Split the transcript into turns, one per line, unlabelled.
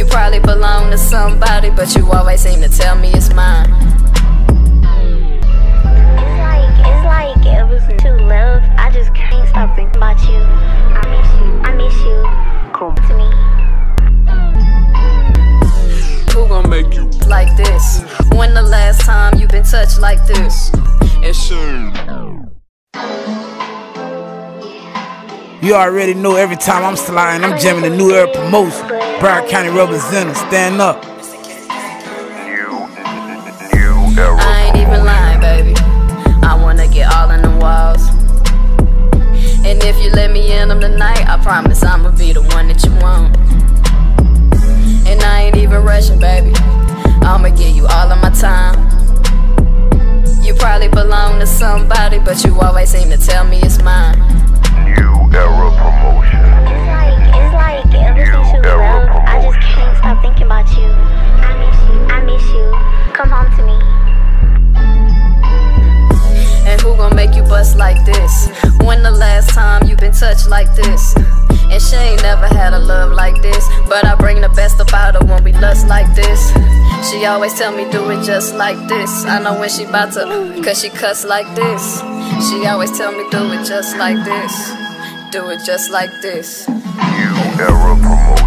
You probably belong to somebody, but you always seem to tell me it's mine.
It's like, it's like it was too love. I just can't stop thinking about you. I miss you. I miss you. Come to me.
Who gon' make you
Like this. When the last time you been touched like this?
and soon?
You already know every time I'm sliding, I'm jamming the new era promotion. Broward County representative, stand up.
I ain't even lying, baby. I wanna get all in the walls. And if you let me tonight, I promise I'ma be the one that you want. And I ain't even rushing, baby. I'ma give you all of my time. You probably belong to somebody, but you always seem to tell me it's mine. Like this? When the last time you been touched like this? And she ain't never had a love like this. But I bring the best about her when we lust like this. She always tell me do it just like this. I know when she bout to, cause she cuss like this. She always tell me do it just like this. Do it just like this.
New era promotion.